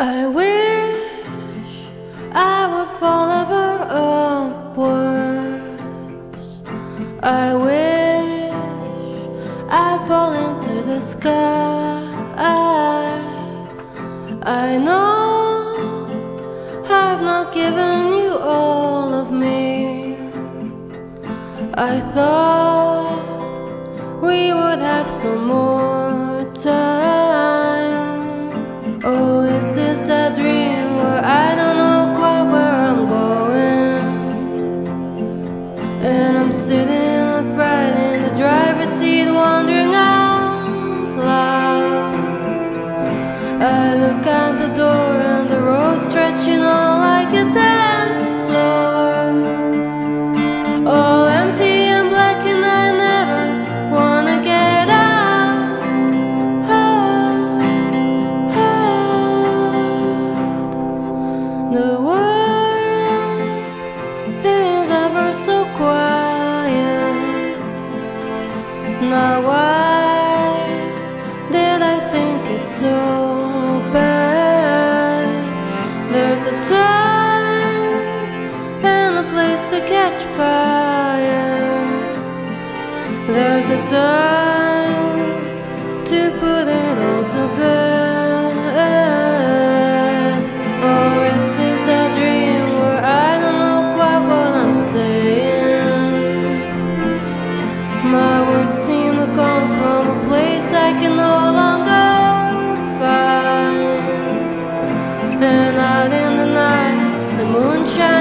I wish I would fall ever upwards. I wish I'd fall into the sky. I know I've not given you all of me. I thought we would have some more I'm sitting upright in the driver's seat, wondering out loud. I look out the door Now why did I think it's so bad? There's a time and a place to catch fire. There's a time come from a place I can no longer find. And out in the night, the moon I